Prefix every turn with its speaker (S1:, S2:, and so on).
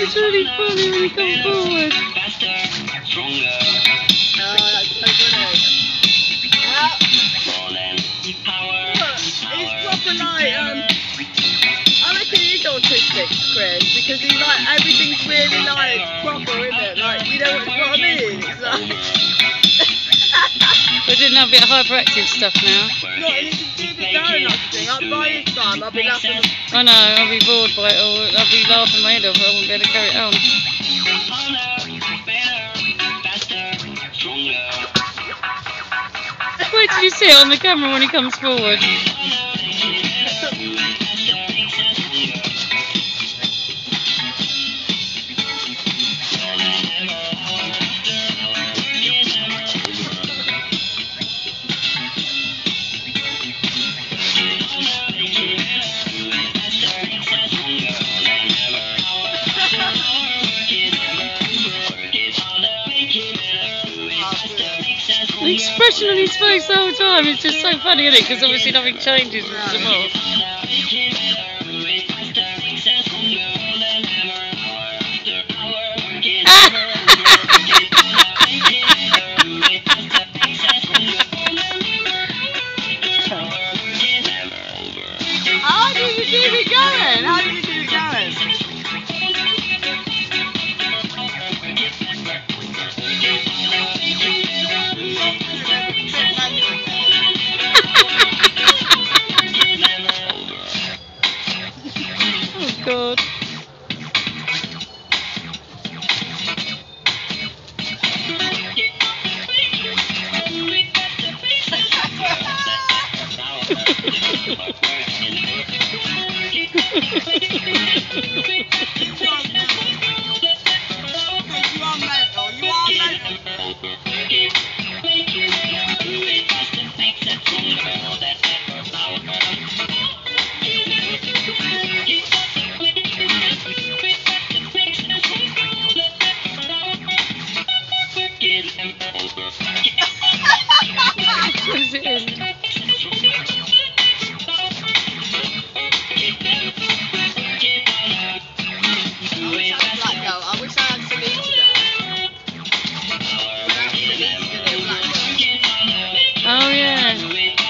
S1: It's really funny when he come forward. He's Chris, because he's like, everything's really like proper, isn't it? Like, you know what, I mean? It's like,
S2: We're doing a bit of hyperactive stuff now.
S1: look, and he can do the thing. By this time, I'll be laughing.
S2: I know, I'll be bored by it all. I'll be laughing my head off. I won't be able to carry it on. Wait till you see it on the camera when he comes forward. Expression on his face the whole time is just so funny, isn't it? Because obviously nothing changes with God. graduate.